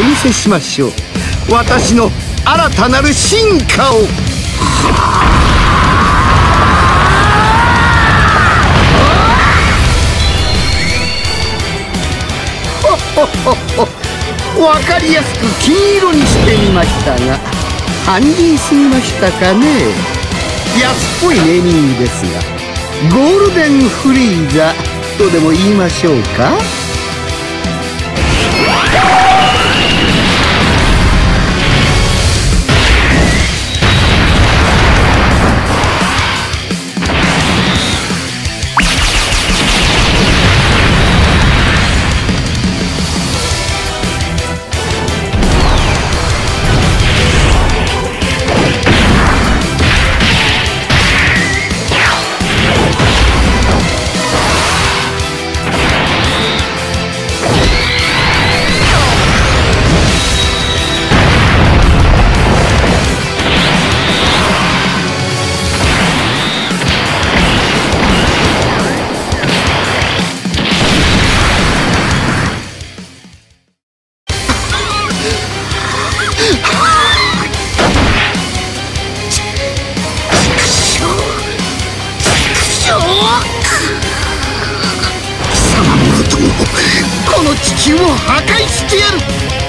お見せしましょう。私の新たなる進化を。わかりやすく金色にしてみましたが肝心すぎましたかね。安っぽいネーミングですがゴールデンフリーザとでも言いましょうか？球を破壊してやる。